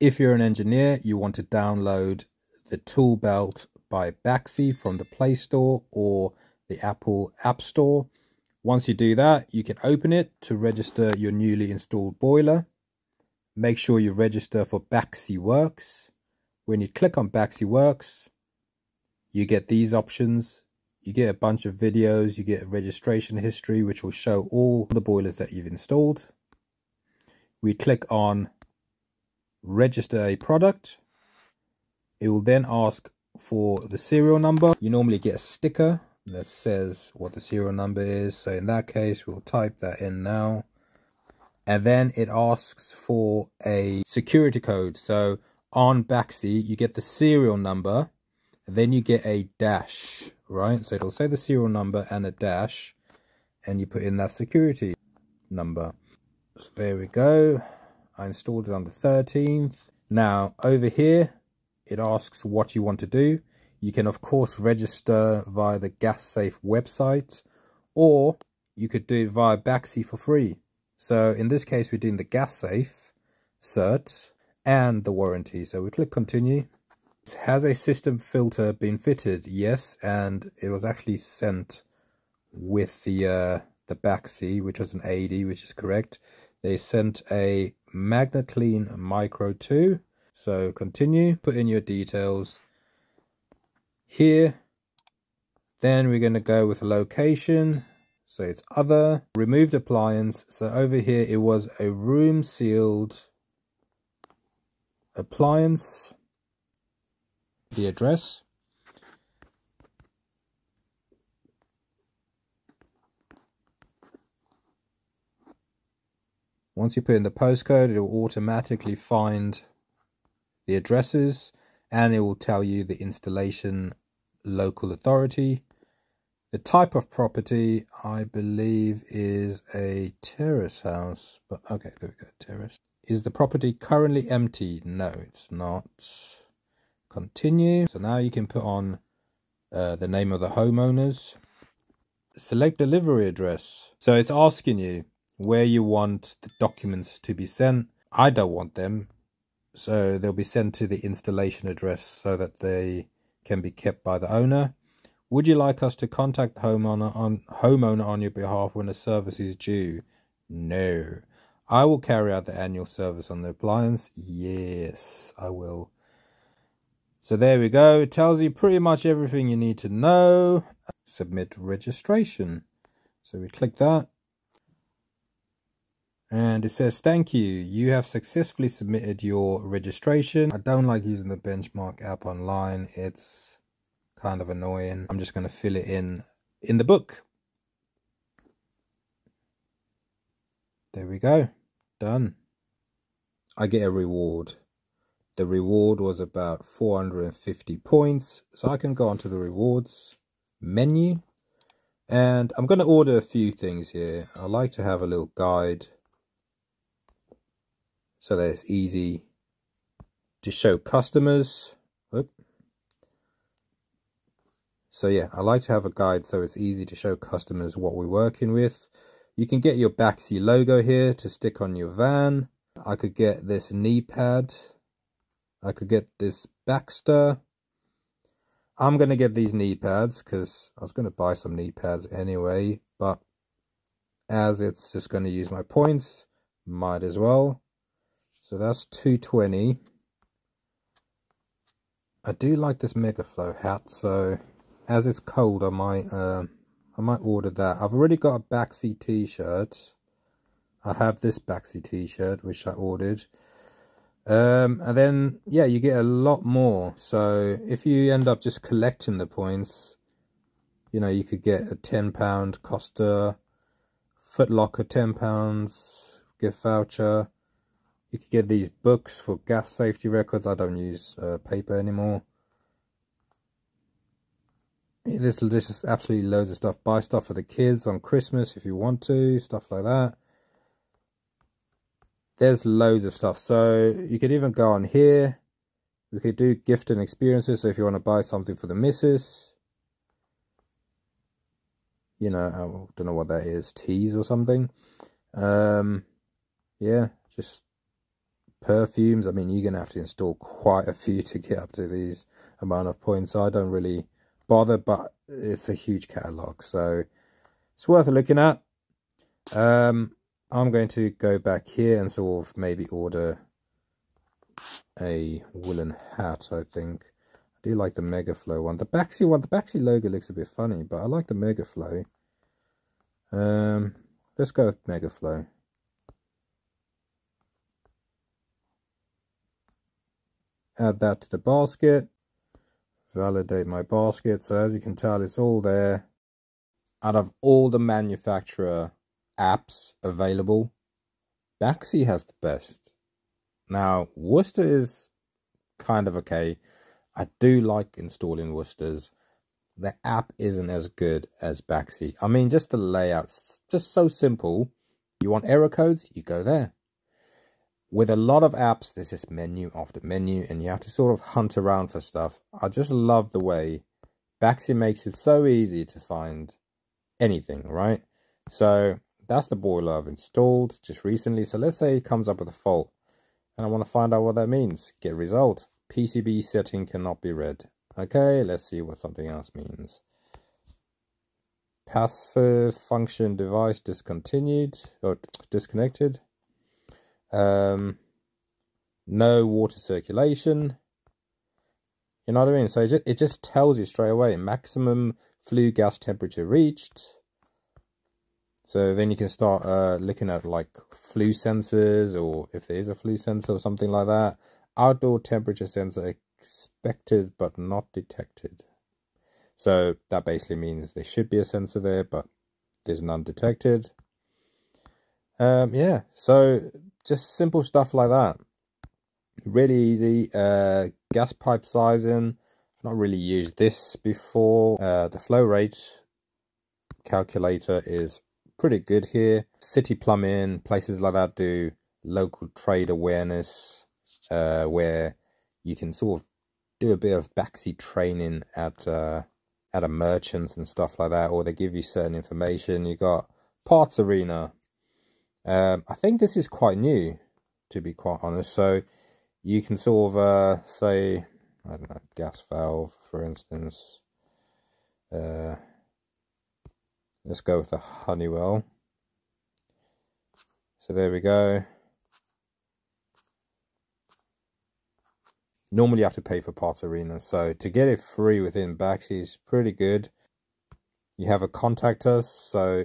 If you're an engineer, you want to download the Toolbelt by Baxi from the Play Store or the Apple App Store. Once you do that, you can open it to register your newly installed boiler. Make sure you register for Baxi Works. When you click on Baxi Works, you get these options. You get a bunch of videos, you get a registration history, which will show all the boilers that you've installed. We click on register a product. It will then ask for the serial number. You normally get a sticker that says what the serial number is. So in that case, we'll type that in now. And then it asks for a security code. So on Baxi, you get the serial number, then you get a dash, right? So it'll say the serial number and a dash, and you put in that security number. So there we go. I installed it on the 13th. Now over here, it asks what you want to do. You can of course register via the Gas Safe website or you could do it via Baxi for free. So in this case, we're doing the Gas Safe cert and the warranty. So we click continue. Has a system filter been fitted? Yes, and it was actually sent with the uh, the Baxi, which was an Adey, which is correct. They sent a MagnaClean Micro 2. So continue, put in your details. Here, then we're going to go with location. So it's other, removed appliance. So over here, it was a room sealed appliance. The address. Once you put in the postcode, it will automatically find the addresses and it will tell you the installation local authority. The type of property, I believe, is a terrace house. But okay, there we go, terrace. Is the property currently empty? No, it's not. Continue. So now you can put on uh, the name of the homeowners. Select delivery address. So it's asking you, where you want the documents to be sent. I don't want them, so they'll be sent to the installation address so that they can be kept by the owner. Would you like us to contact the homeowner on homeowner on your behalf when a service is due? No. I will carry out the annual service on the appliance. Yes, I will. So there we go. It tells you pretty much everything you need to know. Submit registration. So we click that and it says thank you. You have successfully submitted your registration. I don't like using the benchmark app online. It's kind of annoying. I'm just going to fill it in in the book. There we go. Done. I get a reward. The reward was about 450 points. So i can go onto the rewards menu. And i'm going to order a few things here. I like to have a little guide so that it's easy to show customers. So yeah, I like to have a guide so it's easy to show customers what we're working with. You can get your Baxi logo here to stick on your van. I could get this knee pad. I could get this Baxter. I'm going to get these knee pads because I was going to buy some knee pads anyway. But as it's just going to use my points, might as well. So that's 220. I do like this Megaflo hat, so as it's cold, I might uh, I might order that. I've already got a Baxi t-shirt. I have this Baxi t-shirt, which I ordered. Um, and then, yeah, you get a lot more. So if you end up just collecting the points, you know, you could get a £10 Costa, Foot Locker £10 gift voucher, you could get these books for gas safety records. I don't use uh, paper anymore. This, this is absolutely loads of stuff. Buy stuff for the kids on Christmas if you want to, stuff like that. There's loads of stuff. So you could even go on here. We could do gift and experiences. So if you want to buy something for the missus, you know, I don't know what that is, teas or something. Um, yeah, just perfumes. I mean, you're going to have to install quite a few to get up to these amount of points. I don't really bother, but it's a huge catalog. So it's worth looking at. Um, I'm going to go back here and sort of maybe order a woolen hat, I think. I do like the Megaflo one. The Baxi one, the Baxi logo looks a bit funny, but I like the Megaflo. Um, let's go with Megaflo. Add that to the basket. Validate my basket. So as you can tell, it's all there. Out of all the manufacturer apps available, Baxi has the best. Now, Worcester is kind of okay. I do like installing Worcesters. The app isn't as good as Baxi. I mean, just the layout's just so simple. You want error codes, you go there. With a lot of apps, there's just menu after menu, and you have to sort of hunt around for stuff. I just love the way Baxi makes it so easy to find anything, right? So that's the boiler I've installed just recently. So let's say it comes up with a fault and I want to find out what that means. Get result. PCB setting cannot be read. Okay, let's see what something else means. Passive function device discontinued or disconnected. Um, no water circulation. You know what I mean? So it just, it just tells you straight away maximum flue gas temperature reached so then you can start uh, looking at like flue sensors or if there is a flue sensor or something like that. Outdoor temperature sensor expected but not detected. So that basically means there should be a sensor there, but there's none detected. Um, yeah, so just simple stuff like that. Really easy. Uh, gas pipe sizing. I've not really used this before. Uh, the flow rate calculator is pretty good here. City Plumbing, places like that do local trade awareness uh, where you can sort of do a bit of backseat training at uh, at a merchants and stuff like that, or they give you certain information. You got Parts Arena. Um, I think this is quite new, to be quite honest. So you can sort of uh, say, I don't know, gas valve, for instance. Uh, Let's go with the Honeywell. So there we go. Normally you have to pay for Parts Arena. So to get it free within Baxi is pretty good. You have a contact us. So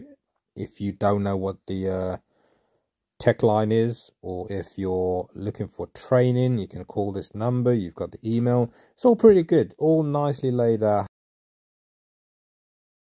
if you don't know what the uh, tech line is or if you're looking for training you can call this number you've got the email. It's all pretty good all nicely laid out